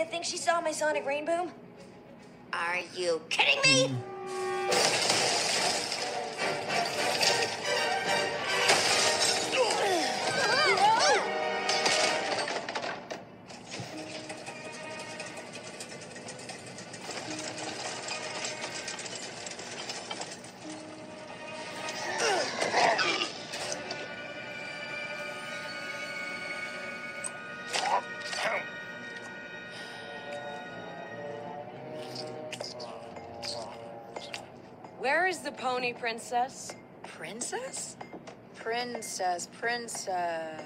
You think she saw my sonic rain boom? Are you kidding me? Hmm. Where is the pony princess? Princess? Princess, princess.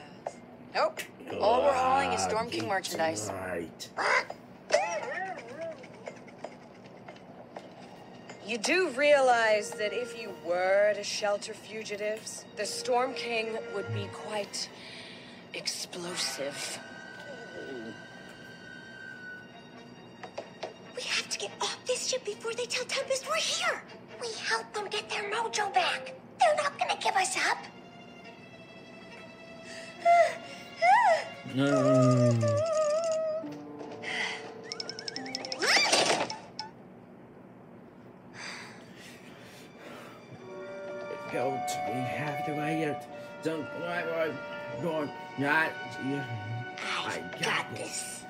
Nope. All we're hauling is Storm King merchandise. Right. You do realize that if you were to shelter fugitives, the Storm King would be quite explosive. We have to get off this ship before they tell Tempest we're here. We help them get their mojo back. They're not gonna give us up. No. Go to we have the way out. Don't don't not I got this.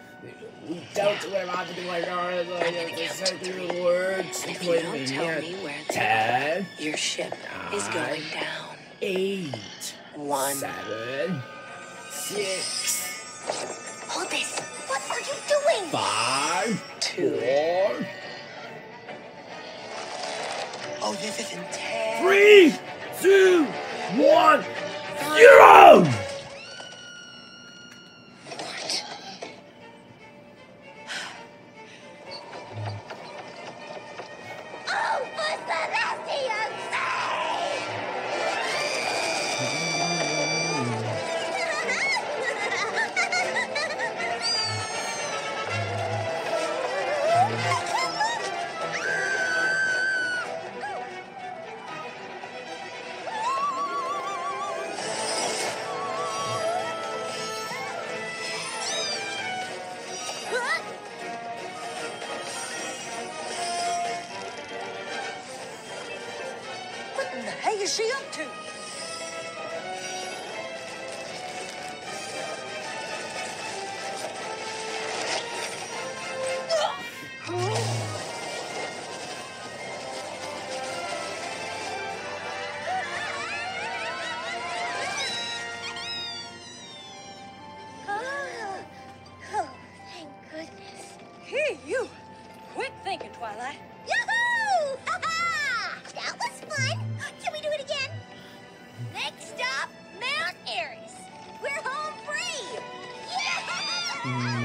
Don't worry about the way I'm gonna the count three. words. If you don't tell me where they Ten, Your ship is going down. eight, One. seven, six, Hold this. What are you doing? five, Two. four, Oh, this is intense. three, two, one, zero. What in the heck is she up to? Hey, you! Quick thinking, Twilight. Yahoo! Ha-ha! That was fun. Can we do it again? Next stop, Mount Aris. We're home free. Yeah! Mm.